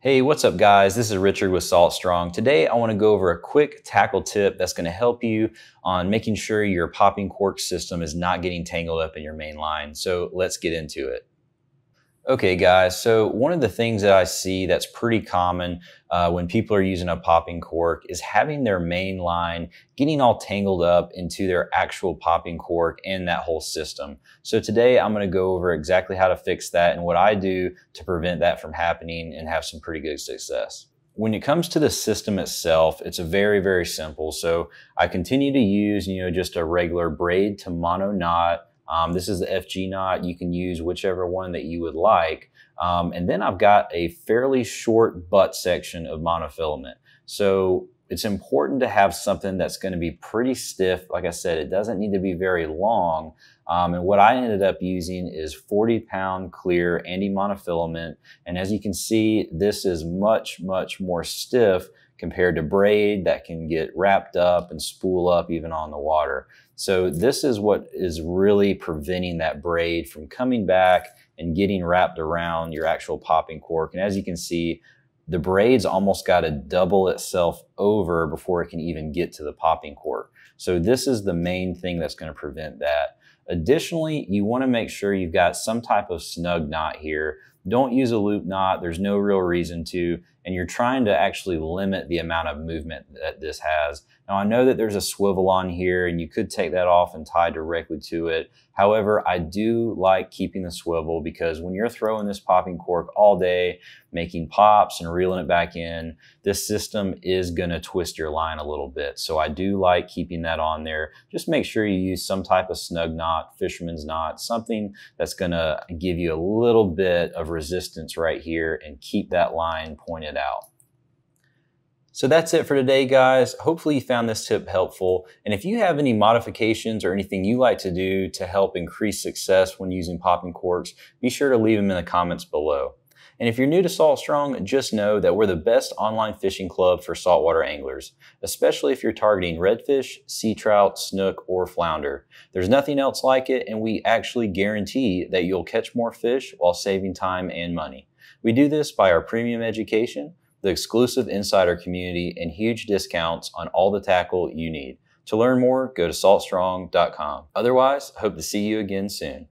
Hey, what's up guys? This is Richard with Salt Strong. Today I want to go over a quick tackle tip that's going to help you on making sure your popping cork system is not getting tangled up in your main line. So let's get into it. Okay guys, so one of the things that I see that's pretty common uh, when people are using a popping cork is having their main line getting all tangled up into their actual popping cork and that whole system. So today I'm gonna go over exactly how to fix that and what I do to prevent that from happening and have some pretty good success. When it comes to the system itself, it's very, very simple. So I continue to use, you know, just a regular braid to mono knot um, this is the FG knot. You can use whichever one that you would like. Um, and then I've got a fairly short butt section of monofilament. So it's important to have something that's going to be pretty stiff. Like I said, it doesn't need to be very long. Um, and what I ended up using is 40 pound clear Ande monofilament. And as you can see, this is much, much more stiff compared to braid that can get wrapped up and spool up even on the water. So this is what is really preventing that braid from coming back and getting wrapped around your actual popping cork. And as you can see, the braid's almost got to double itself over before it can even get to the popping cork. So this is the main thing that's going to prevent that. Additionally, you want to make sure you've got some type of snug knot here. Don't use a loop knot. There's no real reason to. And you're trying to actually limit the amount of movement that this has. Now, I know that there's a swivel on here and you could take that off and tie directly to it. However, I do like keeping the swivel because when you're throwing this popping cork all day, making pops and reeling it back in, this system is going to twist your line a little bit. So I do like keeping that on there. Just make sure you use some type of snug knot, fisherman's knot, something that's going to give you a little bit of resistance right here and keep that line pointed out. So that's it for today, guys. Hopefully you found this tip helpful. And if you have any modifications or anything you like to do to help increase success when using popping corks, be sure to leave them in the comments below. And if you're new to Salt Strong, just know that we're the best online fishing club for saltwater anglers, especially if you're targeting redfish, sea trout, snook, or flounder. There's nothing else like it, and we actually guarantee that you'll catch more fish while saving time and money. We do this by our premium education, the exclusive insider community, and huge discounts on all the tackle you need. To learn more, go to saltstrong.com. Otherwise, hope to see you again soon.